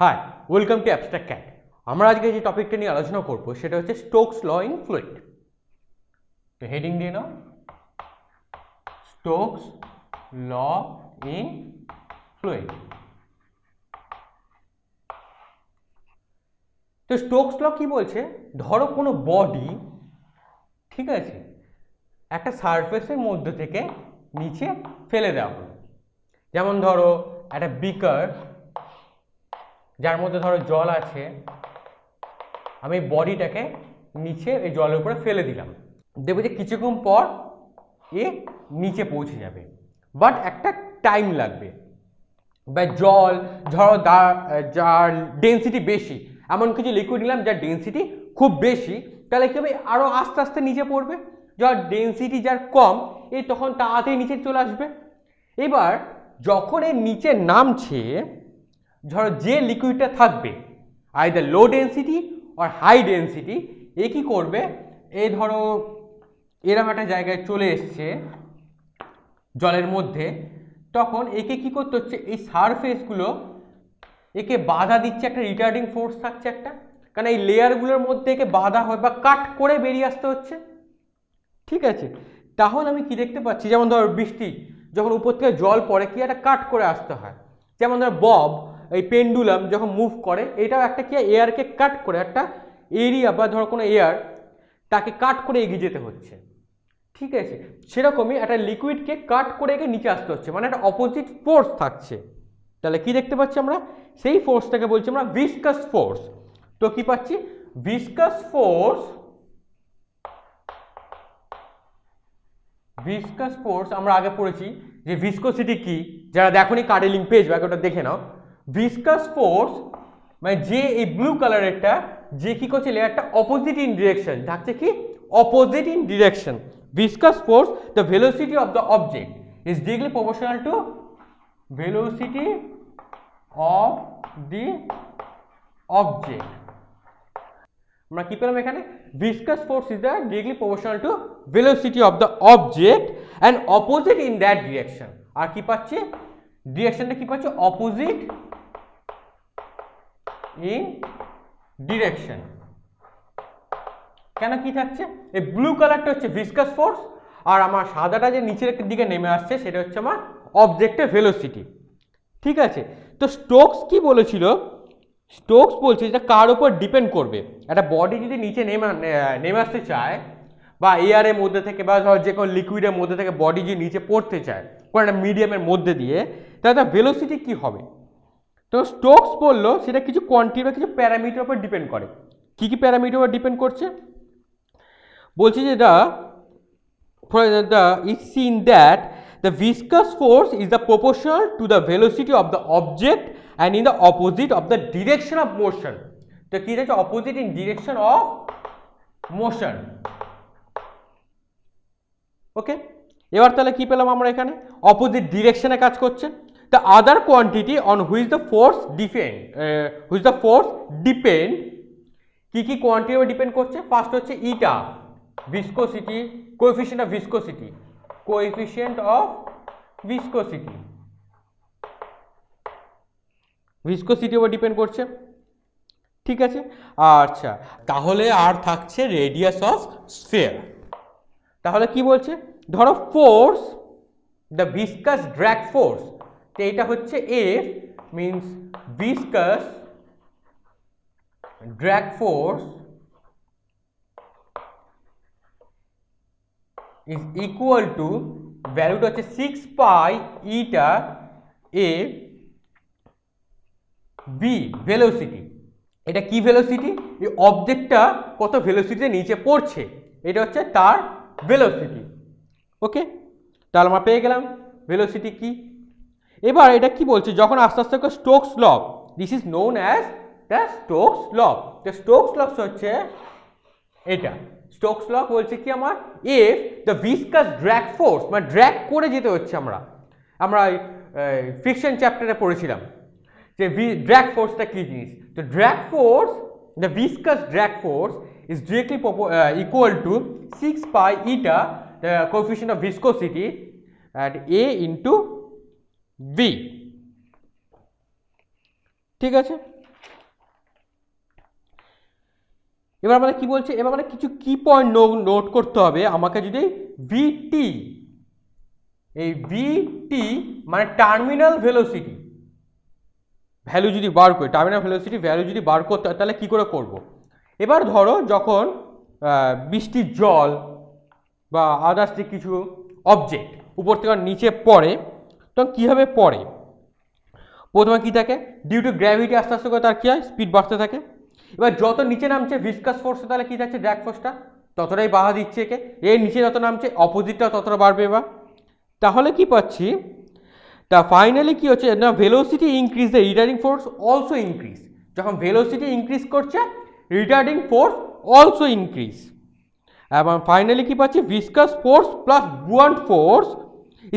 Hi welcome to abstract cat আমরা আজকে যে টপিকটা নিয়ে আলোচনা করব, সেটা হচ্ছে স্টোকস ল ইন ফ্লুইড তো হেডিং দিয়ে নাও. স্টোকস ল ইন ফ্লুইড তো স্টোকস ল কি বলছে? ধরো কোনো বডি ঠিক আছে, একটা সারফেসের মধ্যে থেকে নিচে ফেলে দেওয়া হলো। যেমন ধরো, একটা বিকার যার মধ্যে ধরো জল আছে, আমি বডিটাকে নিচে এই জলের উপরে ফেলে দিলাম। দেখব যে কিছুক্ষণ পর এ নিচে পৌঁছে যাবে। বাট একটা টাইম লাগবে। বা জল, ধরো যার ডেন্সিটি বেশি, এমন কিছু লিকুইড নিলাম যার ডেন্সিটি খুব বেশি, তাহলে কি হবে? আরও আস্তে আস্তে নিচে পড়বে। যার ডেন্সিটি যার কম এই তখন তাড়াতাড়ি নিচে চলে আসবে। এবার যখন এর নিচে নামছে ধরো যে লিকুইডটা থাকবে আইদার লো ডেন্সিটি আর হাই ডেন্সিটি এ কী করবে? এই ধরো এরম একটা জায়গায় চলে এসছে জলের মধ্যে, তখন একে কি করতে হচ্ছে? এই সারফেসগুলো একে বাধা দিচ্ছে একটা রিটার্ডিং ফোর্স থাকছে একটা। কারণ এই লেয়ারগুলোর মধ্যে একে বাধা হয় বা কাট করে বেরিয়ে আসতে হচ্ছে। ঠিক আছে? তাহলে আমি কি দেখতে পাচ্ছি? যেমন ধর বৃষ্টি, যখন উপর থেকে জল পড়ে, কি একটা কাট করে আসতে হয়। যেমন ধর বব এই পেন্ডুলাম যখন মুভ করে, এটাও একটা কি এয়ারকে কাট করে একটা এরিয়া বা ধরো কোনো এয়ার তাকে কাট করে এগিয়ে যেতে হচ্ছে। ঠিক আছে? সেরকমই একটা লিকুইডকে কাট করে এগিয়ে নিচে আসতে হচ্ছে। মানে একটা অপোজিট ফোর্স থাকছে। তাহলে কি দেখতে পাচ্ছি আমরা? সেই ফোর্সটাকে বলছি আমরা ভিসকাস ফোর্স তো কি পাচ্ছি? ভিসকাস ফোর্স ভিসকাস ফোর্স আমরা আগে পড়েছি যে ভিসকোসিটি কি? যারা দেখোনি কার্ডে লিঙ্ক পেজ ব্যাগ ওটা দেখে নাও। ভিসকাস ফোর্স মানে যে এই ব্লু কালারেরটা যে কি করছে, লেয়ারটা অপোজিট ইন ডিরেকশন থাকছে কি? Opposite in direction viscous force the velocity of the object is directly proportional to velocity of the object আমরা কি পেলাম এখানে? Viscous force is the directly proportional to velocity of the object and opposite in that direction. আর কি পাচ্ছি? ডিরেকশনটা কি পাচ্ছি? Opposite in direction কেন কি থাকছে? এই ব্লু কালারটা হচ্ছে ভিসকাস ফোর্স আর আমার সাদাটা যে নিচের দিকে নেমে আসছে, সেটা হচ্ছে আমার অবজেক্টের ভেলোসিটি ঠিক আছে? তো স্টোকস কি বলেছিল? স্টোকস বলছে যেটা কার উপর ডিপেন্ড করবে? একটা বডি যদি নিচে নেমে নেমে আসতে চায়, বা এয়ারের মধ্যে থেকে, বা ধর যে কোনো লিকুইডের মধ্যে থেকে বডি যদি নিচে পড়তে চায়, কোনো একটা মিডিয়ামের মধ্যে দিয়ে, তাহলে তার ভেলোসিটি কী হবে? তো স্টোকস বলল সেটা কিছু কোয়ান্টিটি বা কিছু প্যারামিটার উপর ডিপেন্ড করে কী কী প্যারামিটার উপর ডিপেন্ড করছে বলছি যে the the is seen that the viscous force is the proportional to the velocity of the object and in the opposite of the direction of motion তো কি হচ্ছে opposite in direction of motion ওকে এবার তাহলে কি পেলাম আমরা এখানে opposite ডিরেকশনে কাজ করছে the other quantity on which the force depend which the force depend কি কি কোয়ান্টিটি ডিপেন্ড করছে? ফার্স্ট হচ্ছে eta viscosity coefficient of viscosity coefficient of viscosity. Viscosity উপর ডিপেন্ড করছে। ঠিক আছে? আচ্ছা তাহলে আর থাকছে রেডিয়াস অফ স্ফিয়ার তাহলে কি বলছে? ধরো force the viscous drag force তো এটা হচ্ছে F means viscous drag force is equal to ভ্যালুটা হচ্ছে six pi eta A B velocity এটা কি ভেলোসিটি এই অবজেক্টটা কত ভেলোসিটিতে নিচে পড়ছে? এটা হচ্ছে তার ভেলোসিটি ওকে তাহলে আমরা পেয়ে গেলাম। ভেলোসিটি কি? এবার এটা কি বলছে? যখন আস্তে আস্তে করে Stokes law this is known as the Stokes law the Stokes law হচ্ছে এটা। স্টোকস ল বলছে কি আমার? If the viscous drag force মানে ড্র্যাগ করে যেতে হচ্ছে আমরা। আমরা ফিকশন চ্যাপ্টারে পড়েছিলাম। যে ড্র্যাগ ফোর্সটা কী জিনিস? তো drag force the viscous drag force is directly equal to six pi eta the coefficient of viscosity at a into B ঠিক আছে? এবার আমাদের কি বলছে? এবার আমাদের কিছু কি পয়েন্ট নোট করতে হবে। আমাকে যদি ভিটি এই ভিটি মানে টার্মিনাল ভেলোসিটি ভ্যালু যদি বার করে টার্মিনাল ভেলোসিটি ভ্যালু যদি বার করতে হয়, তাহলে কী করে করব। এবার ধরো যখন বৃষ্টির জল বা আদার্স কিছু অবজেক্ট উপর থেকে নিচে পড়ে তখন কীভাবে পড়ে? প্রথমে কী থাকে? ডিউ টু গ্র্যাভিটি আস্তে আস্তে করে তার কী হয়? স্পিড বাড়তে থাকে। এবার যত নিচে নামছে ভিসকাস ফোর্স তাহলে কী থাকছে ড্র্যাগ ফোর্সটা ততটাই বাধা দিচ্ছে একে। এর নিচে যত নামছে অপোজিটটা ততটা বাড়বে এবার। তাহলে কি পাচ্ছি? তা ফাইনালি কি হচ্ছে? না velocity increase the retarding force also increase যখন ভেলোসিটি ইনক্রিজ করছে রিটার্ডিং ফোর্স অলসো ইনক্রিজ এবং ফাইনালি কি পাচ্ছি? Viscous force plus buoyant force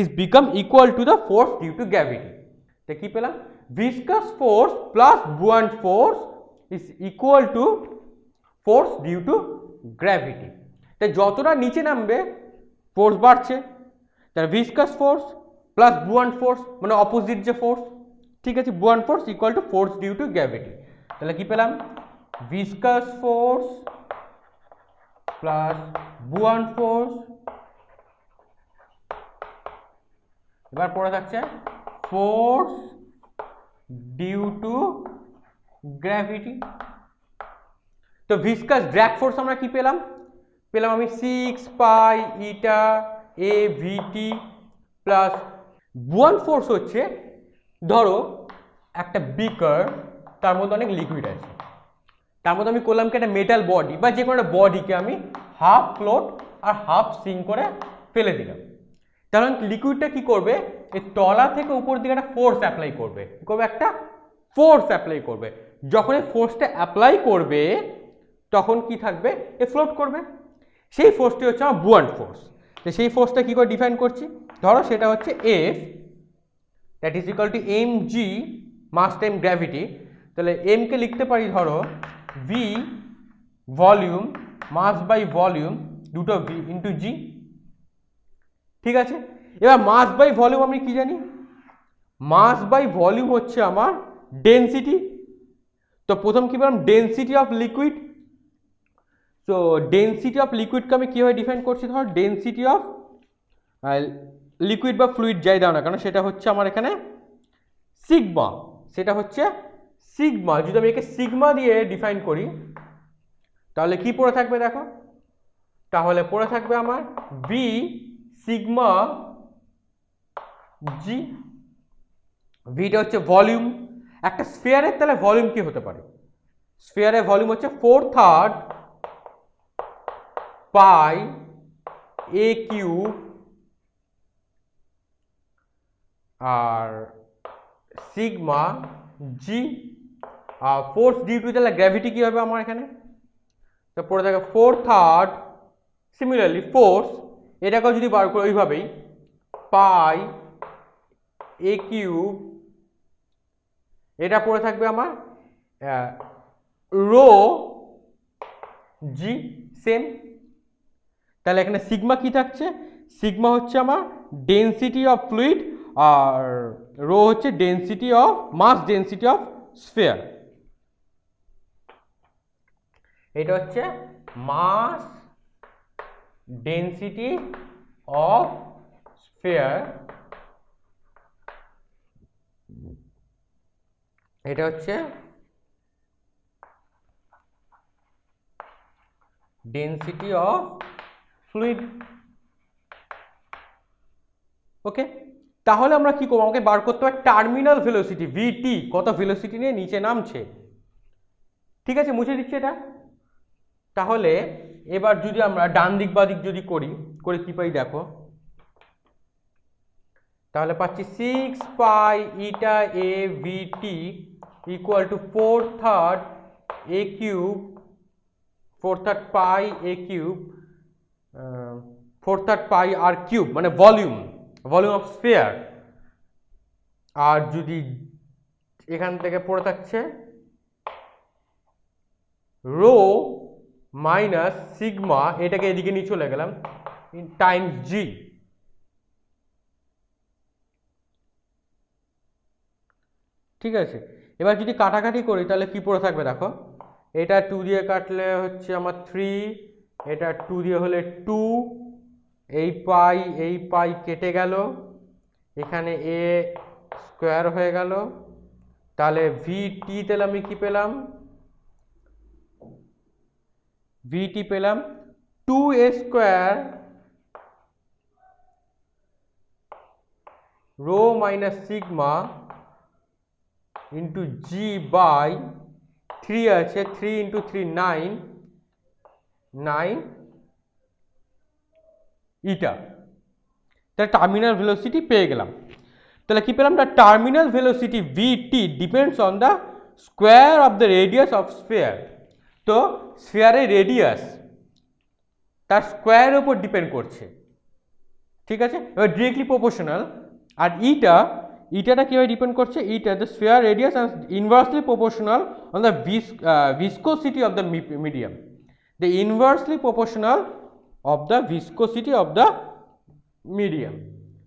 is become equal to the force due to gravity তা কি পেলাম viscous force plus buoyant force is equal to force due to gravity তাই যতটা নিচে নামবে ফোর্স বাড়ছে। তার viscous force plus buoyant force মানে অপোজিট যে ফোর্স ঠিক আছে? Buoyant force equal to force due to gravity তাহলে কি পেলাম? Viscous force plus buoyant force এবার পড়ে থাকছে ফোর্স ডিউ টু গ্র্যাভিটি তো ভিসকাস ড্র্যাগ ফোর্স আমরা কি পেলাম? পেলাম আমি six pi eta a VT plus buoyant force হচ্ছে, ধরো একটা বিকার তার মধ্যে অনেক লিকুইড আছে। তার মধ্যে আমি করলাম কি একটা মেটাল বডি বা যে কোনো একটা বডিকে আমি হাফ ফ্লোট আর হাফ সিং করে ফেলে দিলাম। তাহলে লিকুইডটা কি করবে? এই তলা থেকে উপর দিকে একটা ফোর্স অ্যাপ্লাই করবে। কি করবে? একটা ফোর্স অ্যাপ্লাই করবে। যখন এই ফোর্সটা অ্যাপ্লাই করবে, তখন কি থাকবে? এ ফ্লোট করবে। সেই ফোর্সটি হচ্ছে আমার বুয়ান্ট ফোর্স তো সেই ফোর্সটা কী করে ডিফাইন করছি? ধরো সেটা হচ্ছে F that is equal to M G mass time gravity তাহলে এমকে লিখতে পারি ধরো V volume mass by volume দুটো ভি ইন্টু জি ঠিক আছে? এবার মাস বাই ভলিউম আমি কি জানি? মাস বাই ভলিউম হচ্ছে আমার ডেনসিটি তো প্রথম কি বললাম? ডেনসিটি অফ লিকুইড তো ডেনসিটি অফ লিকুইডকে আমি কীভাবে ডিফাইন করছি? ধর ডেনসিটি অফ লিকুইড বা ফ্লুইড যাই দাও না কারণ সেটা হচ্ছে আমার এখানে সিগমা সেটা হচ্ছে সিগমা যদি আমি একে সিগমা দিয়ে ডিফাইন করি, তাহলে কি পড়ে থাকবে দেখো? তাহলে পড়ে থাকবে আমার বি সিগমা জি। ভিটা হচ্ছে ভলিউম। একটা স্ফেয়ারের তাহলে ভলিউম কি হতে পারে? স্ফেয়ারের ভলিউম হচ্ছে four third pi A cube R sigma G. আর ফোর্স ডিউ টু তাহলে গ্র্যাভিটি কী হবে আমার এখানে? তো পড়ে থাকে ফোর থার্ড। সিমিলারলি ফোর্স এটাকেও যদি বার করি ওইভাবেই, পাই এ কিউব এটা পড়ে থাকবে আমার রো জি সেম তাহলে এখানে সিগমা কি থাকছে? সিগমা হচ্ছে আমার ডেনসিটি অফ ফ্লুইড আর রো হচ্ছে density of mass density of sphere এটা হচ্ছে মাস ডেনসিটি অফ স্ফেয়ার এটা হচ্ছে ডেনসিটি অফ ফ্লুইড ওকে তাহলে আমরা কি করব? আমাকে বার করতে হবে টার্মিনাল ভেলোসিটি ভিটি কত ভেলোসিটি নিয়ে নিচে নামছে। ঠিক আছে, মুছে দিচ্ছি এটা। তাহলে এবার যদি আমরা ডান দিক বা দিক যদি করি, করে কি পাই দেখো? তাহলে পাচ্ছি six pi eta A VT equal to four third A cube four third pi A cube four third pi R cube মানে ভলিউম ভলিউম অফ স্পেয়ার আর যদি এখান থেকে পড়ে থাকছে, রো মাইনাস সিগমা এটাকে এদিকে নিয়ে চলে গেলাম টাইমস জি ঠিক আছে? এবার যদি কাটাকাটি করি, তাহলে কি পড়ে থাকবে দেখো? এটা টু দিয়ে কাটলে হচ্ছে আমার থ্রি এটা টু দিয়ে হলে টু এই পাই এই পাই কেটে গেল। এখানে এ স্কোয়ার হয়ে গেল। তাহলে ভি টি তাহলে আমি কি পেলাম? ভি টি পেলাম two A square rho minus sigma into G by three আছে three into three nine nine eta তাহলে টার্মিনাল ভেলোসিটি পেয়ে গেলাম। তাহলে কি পেলাম? না terminal velocity V T depends on the square of the radius of sphere তো স্ফেয়ারের রেডিয়াস তার স্কোয়ারের উপর ডিপেন্ড করছে। ঠিক আছে? এবার ডিরেক্টলি প্রপোর্শনাল আর ইটা ইটাটা কীভাবে ডিপেন্ড করছে? Eta the sphere radius and inversely proportional on the vis viscosity of the medium the inversely proportional of the viscosity of the medium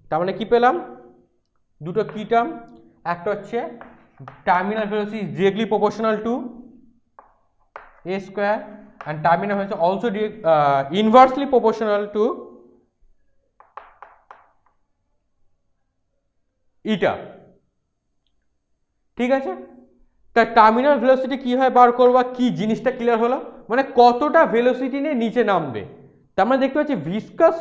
তার মানে কী পেলাম? দুটো কী টার্ম একটা হচ্ছে terminal velocity directly proportional to a square and terminal is also uh, inversely proportional to eta. ঠিক আছে? তা টার্মিনাল ভেলোসিটি কীভাবে বার করবা? কি জিনিসটা ক্লিয়ার হলো? মানে কতটা ভেলোসিটি নিয়ে নিচে নামবে? তার মানে দেখতে পাচ্ছি viscous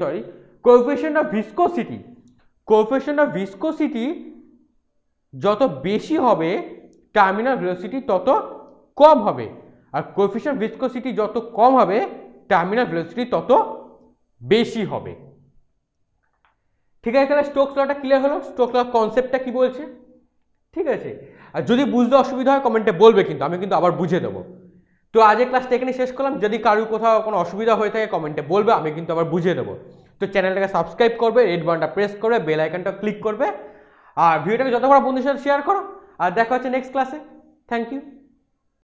sorry coefficient of viscosity coefficient of viscosity যত বেশি হবে টার্মিনাল ভেলোসিটি তত কম হবে। আর কোএফিশিয়েন্ট ভিসকোসিটি যত কম হবে টার্মিনাল ভেলোসিটি তত বেশি হবে। ঠিক আছে তাহলে স্টোকস লটা ক্লিয়ার হলো। স্টোকস লর কনসেপ্টটা কি বলছে? ঠিক আছে। আর যদি বুঝতে অসুবিধা হয় কমেন্টে বলবে কিন্তু, আমি কিন্তু আবার বুঝে দেবো। তো আজকে ক্লাসটা এখানে শেষ করলাম। যদি কারোর কোথাও কোনো অসুবিধা হয়ে থাকে কমেন্টে বলবে, আমি কিন্তু আবার বুঝিয়ে দেবো। তো চ্যানেলটাকে সাবস্ক্রাইব করবে রেড বাটনটা প্রেস করবে বেল আইকনটা ক্লিক করবে। আর ভিডিওটাকে যত বড় বন্ধুর সাথে শেয়ার করো। আর দেখা হচ্ছে নেক্সট ক্লাসে থ্যাংক ইউ